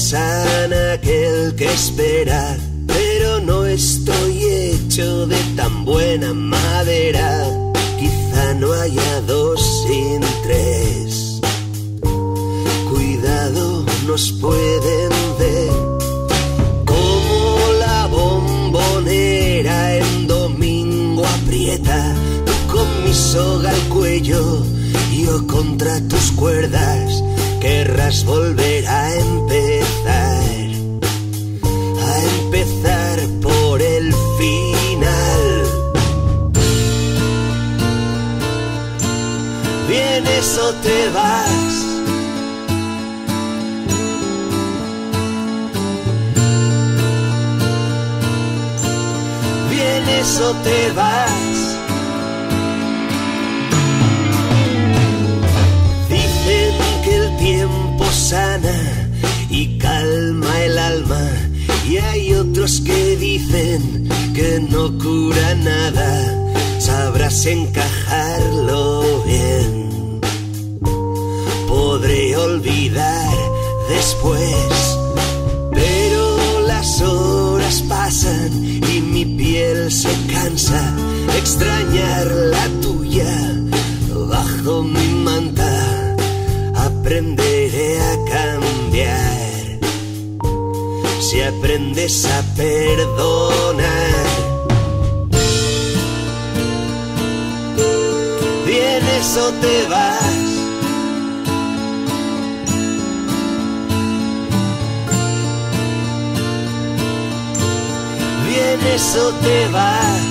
el que esperar, pero no estoy hecho de tan buena madera. Quizá no haya dos sin tres. Cuidado, nos pueden ver como la bombonera en domingo aprieta. Con mi soga al cuello, yo contra tus cuerdas. Querrás volver a Vienes o te vas. Vienes o te vas. Dicen que el tiempo sana y calma el alma. Y hay otros que dicen que no cura nada. Sabrás encajarlo después. Pero las horas pasan y mi piel se cansa extrañar la tuya bajo mi manta. Aprenderé a cambiar si aprendes a perdonar. Vienes o te vas. Vienes o te vas.